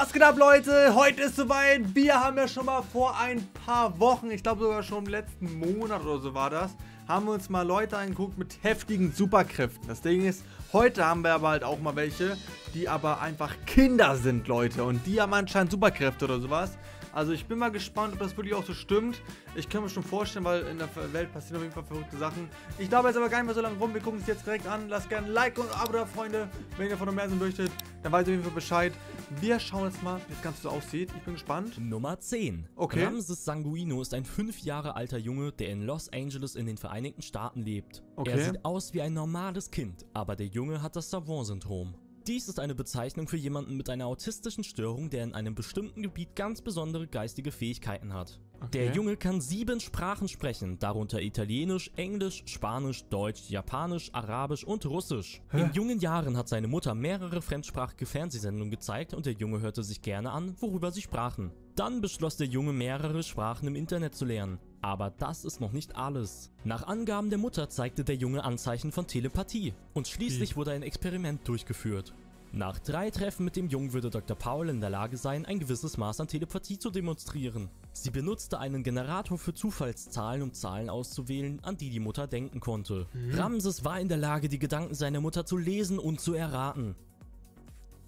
Was geht ab, Leute? Heute ist soweit. Wir haben ja schon mal vor ein paar Wochen, ich glaube sogar schon im letzten Monat oder so war das, haben wir uns mal Leute angeguckt mit heftigen Superkräften. Das Ding ist, heute haben wir aber halt auch mal welche, die aber einfach Kinder sind, Leute. Und die haben anscheinend Superkräfte oder sowas. Also ich bin mal gespannt, ob das wirklich auch so stimmt. Ich kann mir schon vorstellen, weil in der Welt passieren auf jeden Fall verrückte Sachen. Ich glaube jetzt aber gar nicht mehr so lange rum. Wir gucken es jetzt direkt an. Lasst gerne ein Like und ein Abo da, Freunde. Wenn ihr davon noch mehr sehen möchtet, dann weiß ich auf jeden Fall Bescheid. Wir schauen jetzt mal, wie das Ganze so aussieht. Ich bin gespannt. Nummer 10. Okay. Ramses Sanguino ist ein fünf Jahre alter Junge, der in Los Angeles in den Vereinigten Staaten lebt. Okay. Er sieht aus wie ein normales Kind, aber der Junge hat das Savant-Syndrom. Dies ist eine Bezeichnung für jemanden mit einer autistischen Störung, der in einem bestimmten Gebiet ganz besondere geistige Fähigkeiten hat. Der Okay. Junge kann sieben Sprachen sprechen, darunter Italienisch, Englisch, Spanisch, Deutsch, Japanisch, Arabisch und Russisch. In jungen Jahren hat seine Mutter mehrere fremdsprachige Fernsehsendungen gezeigt und der Junge hörte sich gerne an, worüber sie sprachen. Dann beschloss der Junge mehrere Sprachen im Internet zu lernen. Aber das ist noch nicht alles. Nach Angaben der Mutter zeigte der Junge Anzeichen von Telepathie und schließlich wurde ein Experiment durchgeführt. Nach drei Treffen mit dem Jungen würde Dr. Paul in der Lage sein, ein gewisses Maß an Telepathie zu demonstrieren. Sie benutzte einen Generator für Zufallszahlen, um Zahlen auszuwählen, an die die Mutter denken konnte. Ramses war in der Lage, die Gedanken seiner Mutter zu lesen und zu erraten.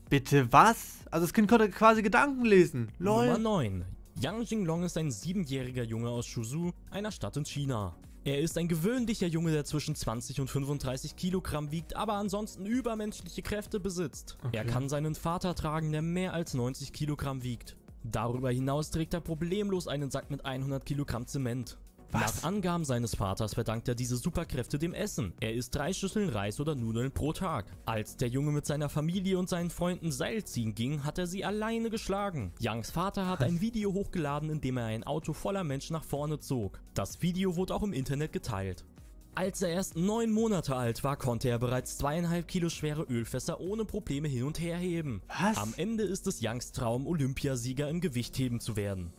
Bitte was? Also das Kind konnte quasi Gedanken lesen. Nummer Lol. 9. Yang Jinglong ist ein siebenjähriger Junge aus Shuzhou, einer Stadt in China. Er ist ein gewöhnlicher Junge, der zwischen 20 und 35 Kilogramm wiegt, aber ansonsten übermenschliche Kräfte besitzt. Er Okay. kann seinen Vater tragen, der mehr als 90 Kilogramm wiegt. Darüber hinaus trägt er problemlos einen Sack mit 100 Kilogramm Zement. Was? Nach Angaben seines Vaters verdankt er diese Superkräfte dem Essen. Er isst drei Schüsseln Reis oder Nudeln pro Tag. Als der Junge mit seiner Familie und seinen Freunden Seil ziehen ging, hat er sie alleine geschlagen. Youngs Vater hat ein Video hochgeladen, in dem er ein Auto voller Menschen nach vorne zog. Das Video wurde auch im Internet geteilt. Als er erst neun Monate alt war, konnte er bereits zweieinhalb Kilo schwere Ölfässer ohne Probleme hin und her heben. Was? Am Ende ist es Youngs Traum, Olympiasieger im Gewichtheben zu werden.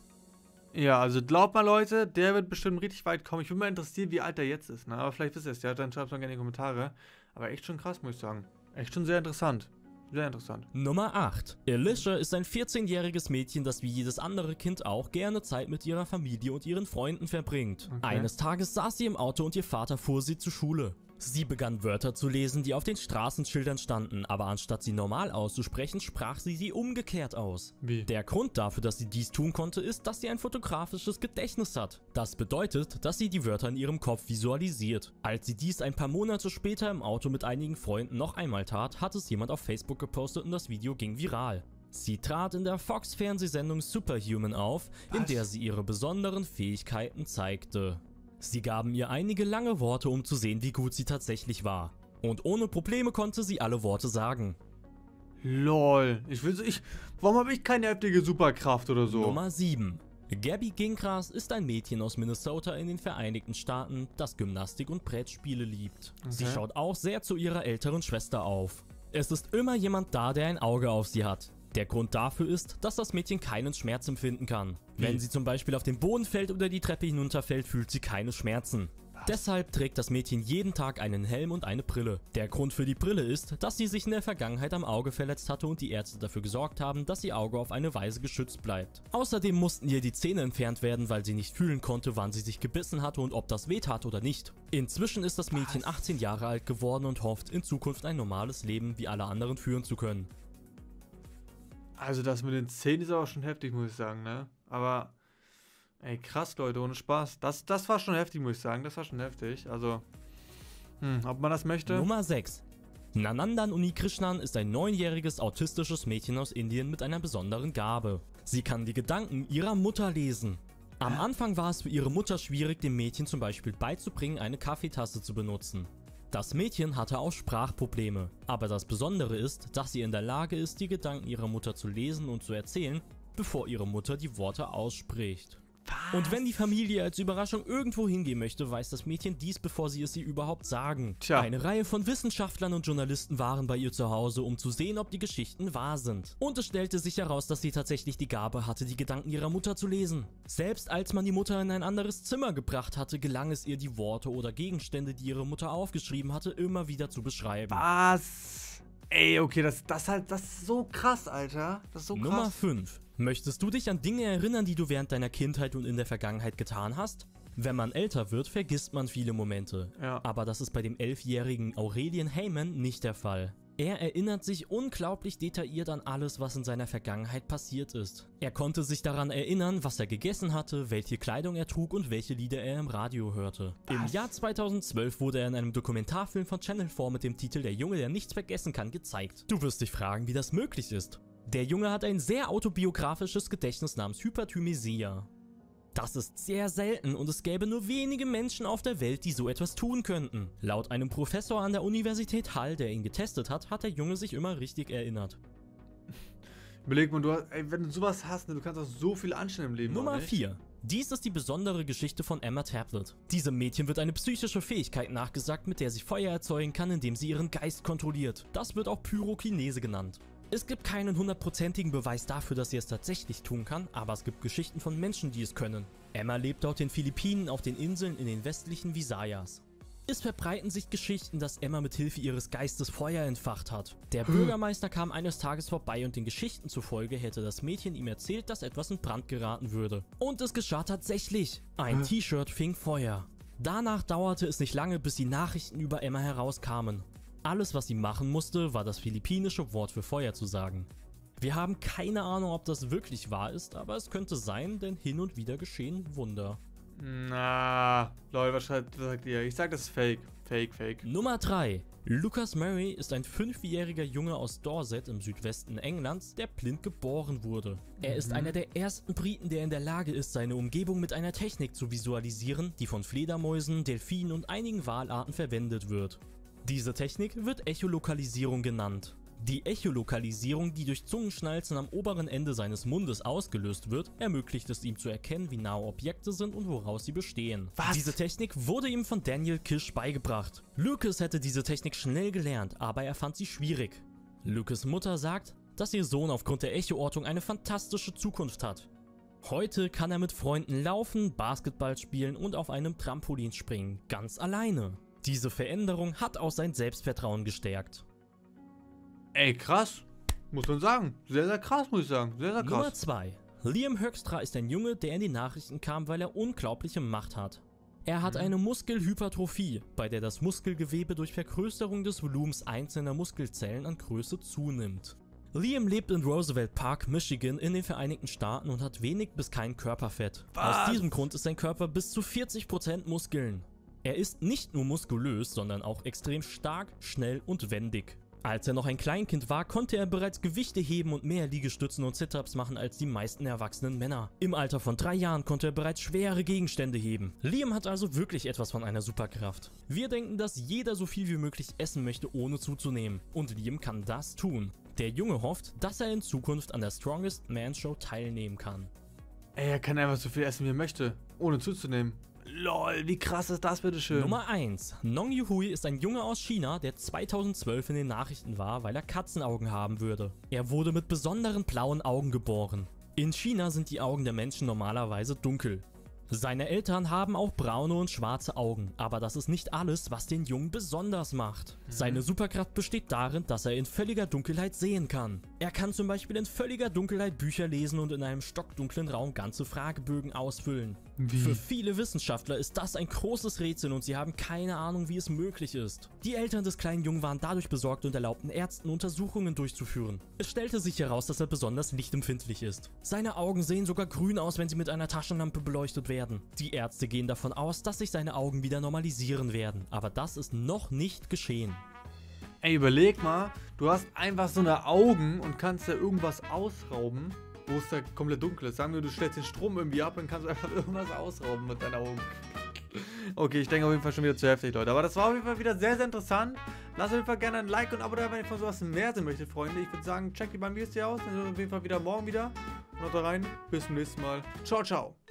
Ja, also glaubt mal, Leute, der wird bestimmt richtig weit kommen. Ich würde mal interessieren, wie alt er jetzt ist. Ne? Aber vielleicht wisst ihr es ja, dann schreibt es mal gerne in die Kommentare. Aber echt schon krass, muss ich sagen. Echt schon sehr interessant. Sehr interessant. Nummer 8. Alicia ist ein 14-jähriges Mädchen, das wie jedes andere Kind auch gerne Zeit mit ihrer Familie und ihren Freunden verbringt. Okay. Eines Tages saß sie im Auto und ihr Vater fuhr sie zur Schule. Sie begann Wörter zu lesen, die auf den Straßenschildern standen, aber anstatt sie normal auszusprechen, sprach sie sie umgekehrt aus. Wie? Der Grund dafür, dass sie dies tun konnte, ist, dass sie ein fotografisches Gedächtnis hat. Das bedeutet, dass sie die Wörter in ihrem Kopf visualisiert. Als sie dies ein paar Monate später im Auto mit einigen Freunden noch einmal tat, hat es jemand auf Facebook gepostet und das Video ging viral. Sie trat in der Fox-Fernsehsendung Superhuman auf, in Was? der sie ihre besonderen Fähigkeiten zeigte. Sie gaben ihr einige lange Worte, um zu sehen, wie gut sie tatsächlich war. Und ohne Probleme konnte sie alle Worte sagen. Lol. Ich will so, ich. Warum habe ich keine heftige Superkraft oder so? Nummer 7. Gabby Gingras ist ein Mädchen aus Minnesota in den Vereinigten Staaten, das Gymnastik und Brettspiele liebt. Sie Okay. schaut auch sehr zu ihrer älteren Schwester auf. Es ist immer jemand da, der ein Auge auf sie hat. Der Grund dafür ist, dass das Mädchen keinen Schmerz empfinden kann. Wenn sie zum Beispiel auf den Boden fällt oder die Treppe hinunterfällt, fühlt sie keine Schmerzen. Deshalb trägt das Mädchen jeden Tag einen Helm und eine Brille. Der Grund für die Brille ist, dass sie sich in der Vergangenheit am Auge verletzt hatte und die Ärzte dafür gesorgt haben, dass ihr Auge auf eine Weise geschützt bleibt. Außerdem mussten ihr die Zähne entfernt werden, weil sie nicht fühlen konnte, wann sie sich gebissen hatte und ob das weh tat oder nicht. Inzwischen ist das Mädchen 18 Jahre alt geworden und hofft, in Zukunft ein normales Leben wie alle anderen führen zu können. Also das mit den Zähnen ist aber schon heftig, muss ich sagen, ne? Aber. Ey, krass, Leute, ohne Spaß. Das, das war schon heftig, muss ich sagen. Das war schon heftig. Also. Hm, ob man das möchte? Nummer 6. Nanandan Unikrishnan ist ein neunjähriges autistisches Mädchen aus Indien mit einer besonderen Gabe. Sie kann die Gedanken ihrer Mutter lesen. Am Anfang war es für ihre Mutter schwierig, dem Mädchen zum Beispiel beizubringen, eine Kaffeetasse zu benutzen. Das Mädchen hatte auch Sprachprobleme, aber das Besondere ist, dass sie in der Lage ist, die Gedanken ihrer Mutter zu lesen und zu erzählen, bevor ihre Mutter die Worte ausspricht. Und wenn die Familie als Überraschung irgendwo hingehen möchte, weiß das Mädchen dies, bevor sie es ihr überhaupt sagen. Tja. Eine Reihe von Wissenschaftlern und Journalisten waren bei ihr zu Hause, um zu sehen, ob die Geschichten wahr sind. Und es stellte sich heraus, dass sie tatsächlich die Gabe hatte, die Gedanken ihrer Mutter zu lesen. Selbst als man die Mutter in ein anderes Zimmer gebracht hatte, gelang es ihr, die Worte oder Gegenstände, die ihre Mutter aufgeschrieben hatte, immer wieder zu beschreiben. Was? Ey, okay, das, das halt, das ist so krass, Alter. Das ist so krass. Nummer 5. Möchtest du dich an Dinge erinnern, die du während deiner Kindheit und in der Vergangenheit getan hast? Wenn man älter wird, vergisst man viele Momente. Ja. Aber das ist bei dem elfjährigen Aurelien Heyman nicht der Fall. Er erinnert sich unglaublich detailliert an alles, was in seiner Vergangenheit passiert ist. Er konnte sich daran erinnern, was er gegessen hatte, welche Kleidung er trug und welche Lieder er im Radio hörte. Im Was? Jahr 2012 wurde er in einem Dokumentarfilm von Channel 4 mit dem Titel Der Junge, der nichts vergessen kann, gezeigt. Du wirst dich fragen, wie das möglich ist. Der Junge hat ein sehr autobiografisches Gedächtnis namens Hyperthymesia. Das ist sehr selten und es gäbe nur wenige Menschen auf der Welt, die so etwas tun könnten. Laut einem Professor an der Universität Hall, der ihn getestet hat, hat der Junge sich immer richtig erinnert. Überleg mal, du hast, ey, wenn du sowas hast, ne, du kannst auch so viel anstellen im Leben. Nummer auch nicht? 4. Dies ist die besondere Geschichte von Emma Tablet. Diesem Mädchen wird eine psychische Fähigkeit nachgesagt, mit der sie Feuer erzeugen kann, indem sie ihren Geist kontrolliert. Das wird auch Pyrokinese genannt. Es gibt keinen hundertprozentigen Beweis dafür, dass sie es tatsächlich tun kann, aber es gibt Geschichten von Menschen, die es können. Emma lebt auf den Philippinen auf den Inseln in den westlichen Visayas. Es verbreiten sich Geschichten, dass Emma mit Hilfe ihres Geistes Feuer entfacht hat. Der Bürgermeister kam eines Tages vorbei und den Geschichten zufolge hätte das Mädchen ihm erzählt, dass etwas in Brand geraten würde. Und es geschah tatsächlich. Ein? T-Shirt fing Feuer. Danach dauerte es nicht lange, bis die Nachrichten über Emma herauskamen. Alles, was sie machen musste, war das philippinische Wort für Feuer zu sagen. Wir haben keine Ahnung, ob das wirklich wahr ist, aber es könnte sein, denn hin und wieder geschehen Wunder. Na, Leute, was sagt, ihr? Ich sag, das ist fake. Fake, fake. Nummer 3. Lucas Murray ist ein fünfjähriger Junge aus Dorset im Südwesten Englands, der blind geboren wurde. Er ist Mhm. einer der ersten Briten, der in der Lage ist, seine Umgebung mit einer Technik zu visualisieren, die von Fledermäusen, Delfinen und einigen Walarten verwendet wird. Diese Technik wird Echolokalisierung genannt. Die Echolokalisierung, die durch Zungenschnalzen am oberen Ende seines Mundes ausgelöst wird, ermöglicht es ihm zu erkennen, wie nahe Objekte sind und woraus sie bestehen. Was? Diese Technik wurde ihm von Daniel Kish beigebracht. Lucas hätte diese Technik schnell gelernt, aber er fand sie schwierig. Lucas Mutter sagt, dass ihr Sohn aufgrund der Echoortung eine fantastische Zukunft hat. Heute kann er mit Freunden laufen, Basketball spielen und auf einem Trampolin springen, ganz alleine. Diese Veränderung hat auch sein Selbstvertrauen gestärkt. Ey, krass. Muss man sagen. Sehr, sehr krass, muss ich sagen. Sehr, sehr Nummer krass. 2. Liam Höckstra ist ein Junge, der in die Nachrichten kam, weil er unglaubliche Macht hat. Er hat Mhm. eine Muskelhypertrophie, bei der das Muskelgewebe durch Vergrößerung des Volumens einzelner Muskelzellen an Größe zunimmt. Liam lebt in Roosevelt Park, Michigan in den Vereinigten Staaten und hat wenig bis kein Körperfett. Was? Aus diesem Grund ist sein Körper bis zu 40% Muskeln. Er ist nicht nur muskulös, sondern auch extrem stark, schnell und wendig. Als er noch ein Kleinkind war, konnte er bereits Gewichte heben und mehr Liegestützen und Sit-Ups machen als die meisten erwachsenen Männer. Im Alter von drei Jahren konnte er bereits schwere Gegenstände heben. Liam hat also wirklich etwas von einer Superkraft. Wir denken, dass jeder so viel wie möglich essen möchte, ohne zuzunehmen. Und Liam kann das tun. Der Junge hofft, dass er in Zukunft an der Strongest Man Show teilnehmen kann. Ey, er kann einfach so viel essen, wie er möchte. Ohne zuzunehmen. Lol, wie krass ist das, bitteschön? Nummer 1. Nong Yuhui ist ein Junge aus China, der 2012 in den Nachrichten war, weil er Katzenaugen haben würde. Er wurde mit besonderen blauen Augen geboren. In China sind die Augen der Menschen normalerweise dunkel. Seine Eltern haben auch braune und schwarze Augen, aber das ist nicht alles, was den Jungen besonders macht. Seine Superkraft besteht darin, dass er in völliger Dunkelheit sehen kann. Er kann zum Beispiel in völliger Dunkelheit Bücher lesen und in einem stockdunklen Raum ganze Fragebögen ausfüllen. Wie? Für viele Wissenschaftler ist das ein großes Rätsel und sie haben keine Ahnung, wie es möglich ist. Die Eltern des kleinen Jungen waren dadurch besorgt und erlaubten Ärzten Untersuchungen durchzuführen. Es stellte sich heraus, dass er besonders lichtempfindlich ist. Seine Augen sehen sogar grün aus, wenn sie mit einer Taschenlampe beleuchtet werden. Die Ärzte gehen davon aus, dass sich seine Augen wieder normalisieren werden, aber das ist noch nicht geschehen. Ey, überleg mal, du hast einfach so eine Augen und kannst da irgendwas ausrauben, wo es da komplett dunkel ist. Sagen wir, du stellst den Strom irgendwie ab und kannst einfach irgendwas ausrauben mit deinen Augen. Okay, ich denke auf jeden Fall schon wieder zu heftig, Leute. Aber das war auf jeden Fall wieder sehr, sehr interessant. Lasst auf jeden Fall gerne ein Like und ein Abo da, wenn ihr von sowas mehr sehen möchtet, Freunde. Ich würde sagen, checkt die beim Videos hier aus. Dann sehen wir auf jeden Fall wieder morgen wieder. Und haut rein. Bis zum nächsten Mal. Ciao, ciao.